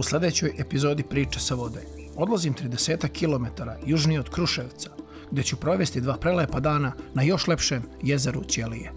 U sljedećoj epizodi priče sa vode odlazim 30 km južnije od Kruševca, gdje ću provesti dva prelepa dana na još lepšem jezeru Ćelije.